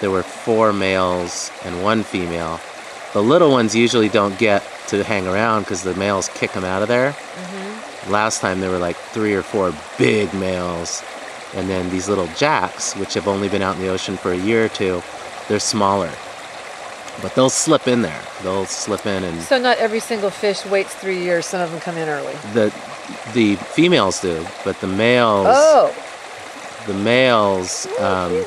there were four males and one female. The little ones usually don't get to hang around because the males kick them out of there. Mm-hmm. Last time there were like three or four big males, and then these little jacks, which have only been out in the ocean for a year or two, they're smaller. But they'll slip in there. They'll slip in and So not every single fish waits three years. Some of them come in early. the the females do, but the males Oh, the males um.